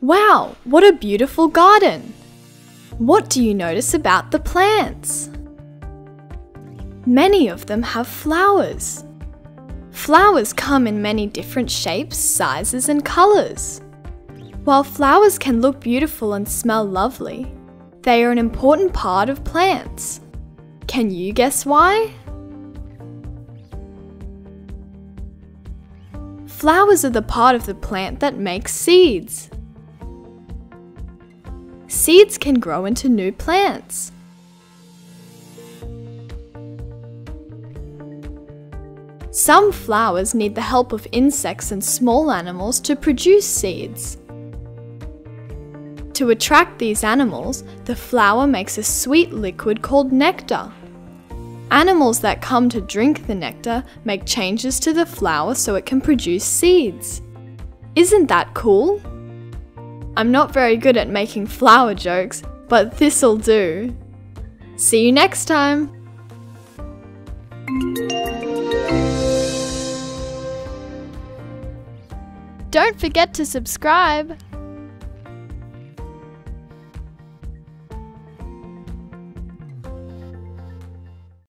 Wow, what a beautiful garden! What do you notice about the plants? Many of them have flowers. Flowers come in many different shapes, sizes, and colours. While flowers can look beautiful and smell lovely, they are an important part of plants. Can you guess why? Flowers are the part of the plant that makes seeds. Seeds can grow into new plants. Some flowers need the help of insects and small animals to produce seeds. To attract these animals, the flower makes a sweet liquid called nectar. Animals that come to drink the nectar make changes to the flower so it can produce seeds. Isn't that cool? I'm not very good at making flower jokes, but this'll do. See you next time! Don't forget to subscribe!